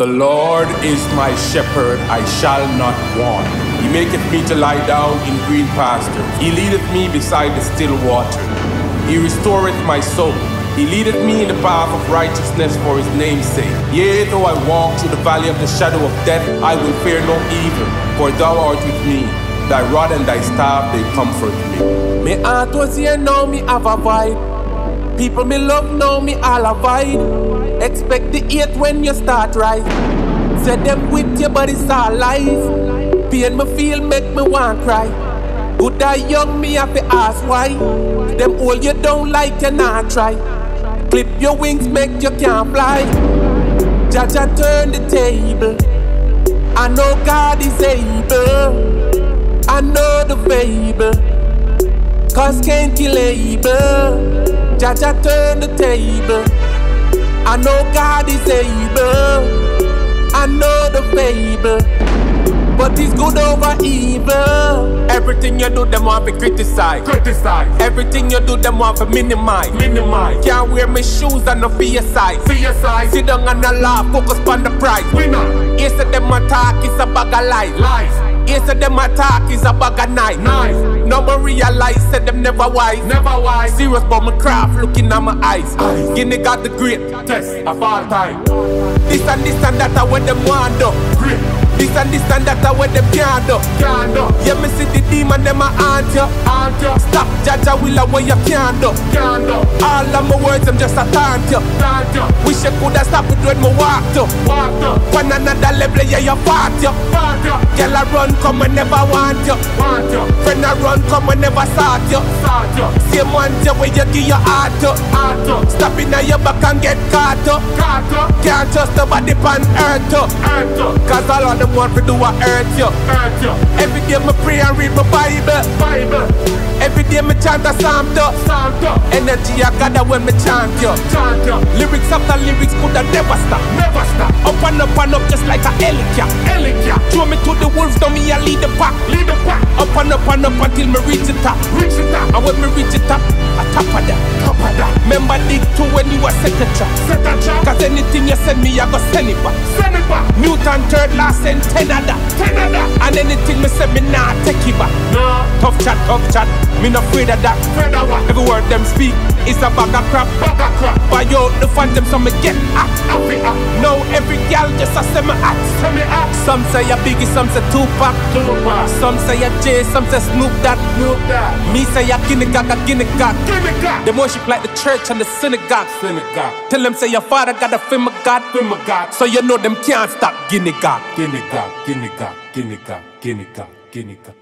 The Lord is my shepherd, I shall not want. He maketh me to lie down in green pastures. He leadeth me beside the still waters. He restoreth my soul. He leadeth me in the path of righteousness for his name's sake. Yea, though I walk through the valley of the shadow of death, I will fear no evil, for thou art with me. Thy rod and thy staff, they comfort me. Me heart was here, now me have a vibe. People me love, me all avoid. Expect the hate when you start right. Say them with your it's all lies. Pain me feel, make me want cry. Good or young, me have to ask why. Them all you don't like, you not try. Clip your wings, make you can't fly. Jaja turn the table. I know God is able. I know the fable. Cause can't kill able. Jaja turn the table. I know God is able. I know the fable. But it's good over evil. Everything you do, them want to criticize. Criticize, Everything you do, them want to minimize. minimize, Can't wear my shoes and no your size. your size, Sit down and a laugh, focus on the prize. winner, Yes, them attack is a bag of lies. lies, Yes, them attack is a bag of No more realize, said them never wise. never wise, Serious about my craft, looking at my eyes. Eyes. Ginegog the great. test of all time, This and this and that are what them want do. grip, This and this and that what them can't do. can't do, Yeah, me see the demon, them a haunt you. can't do, Stop, I will what you can't do. can't do, All of my words, I'm just a taunt you. can't do, Wish you coulda stopped it when me walk to. walk do, When another level, yeah, you fought you. can't do, Girl, I run, come and never want you. want do, Friend, I run, come and never sought you. start do, Same one you where you give your heart to. heart do, Stop in your back and get caught up. can't Can't trust nobody pan earth to. earth do, Cause all of them want to do I hurt you. do, Every day me pray and read my Bible. Bible, Every day me chant a psalm to. psalm do, Energy I gather when me chant you. chant Lyrics after lyrics coulda never stop. never stop, Up and up and up just like a helicopter. Elikia, Throw me to the wolves, now me I lead the pack. lead the pack, Up and up and up until me reach the top. reach the top, And when me reach the top, I top of that. top of that, Remember dig two when you a second track. set a trap, Cause anything you send me, I go send it back. send it back, Newton third last and ten of that. ten of that, And anything me say me nah take it back. no, Tough chat, tough chat. Me not afraid of that. friend of what, Every word them speak is a bag of crap. back a crap, But yo, the phantom so me get up, Now every gal just a at. send Some say a Biggie, some say Tupac. Some say a Jay, some say Snoop that. Me say a Ginegog, a Guinea Gag. Them worship like the church and the synagogue. synagogue, Tell them say your father got a film of God. film of God, So you know them can't stop Ginegog. Guinea God, Ginegog, Guinea God, Ginegog, Guinea God.